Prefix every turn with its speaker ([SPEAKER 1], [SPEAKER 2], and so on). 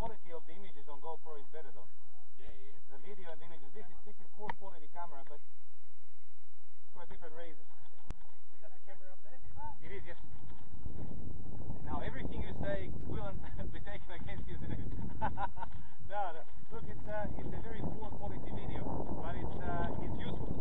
[SPEAKER 1] quality of the images on GoPro is better though.
[SPEAKER 2] Yeah, yeah.
[SPEAKER 1] The video and the images. This is this is poor quality camera, but for a different reason.
[SPEAKER 2] Is that the camera up there?
[SPEAKER 1] It is, yes. Now everything you say will be taken against you, isn't it? no, no, look, it's a uh, it's a very poor quality video, but it's uh, it's useful.